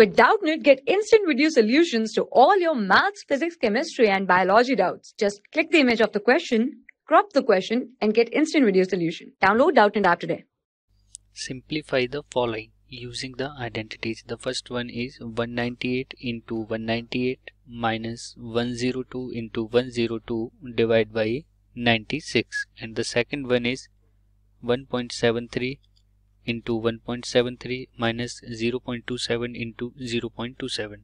With Doubtnut, get instant video solutions to all your maths, physics, chemistry, and biology doubts. Just click the image of the question, crop the question, and get instant video solution. Download Doubtnut app today. Simplify the following using the identities. The first one is 198 into 198 minus 102 into 102 divided by 96 and the second one is 1.73 into 1.73 minus 0.27 into 0.27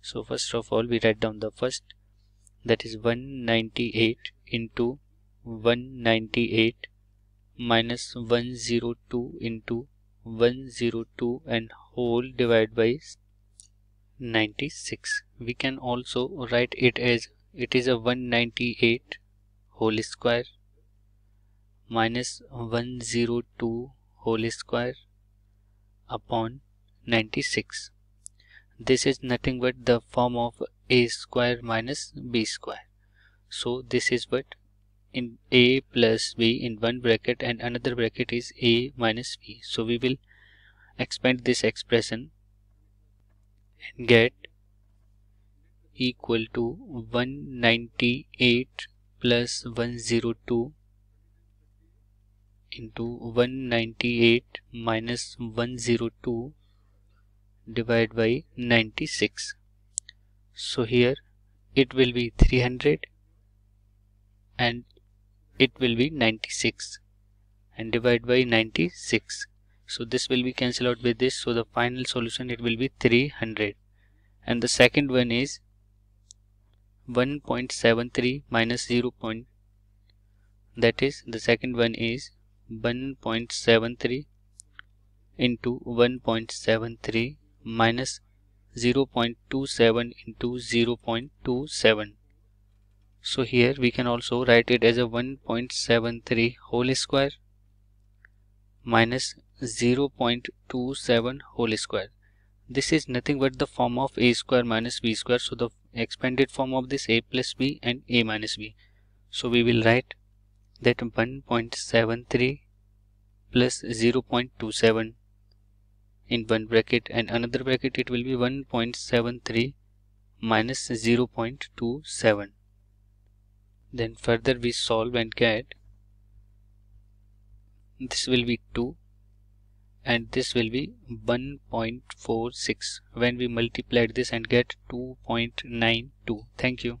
so first of all we write down the first that is 198 into 198 minus 102 into 102 and whole divided by 96 we can also write it as it is a 198 whole square minus 102 whole square upon 96 this is nothing but the form of a square minus b square. So this is what in a plus b in one bracket and another bracket is a minus b. So we will expand this expression and get equal to 198 plus 102 into 198 minus 102 divided by 96 so here it will be 300 and it will be 96 and divide by 96 so this will be cancelled out with this. So the final solution it will be 300 and the second one is 1.73 minus 0. Point, that is the second one is 1.73 into 1.73 minus 0.27 into 0.27 so here we can also write it as a 1.73 whole square minus 0.27 whole square. This is nothing but the form of a square minus b square. So the expanded form of this a plus b and a minus b. So we will write that 1.73 plus 0.27 in one bracket and another bracket it will be 1.73 minus 0.27 then further we solve and get this will be 2 and this will be 1.46 when we multiplied this and get 2.92 thank you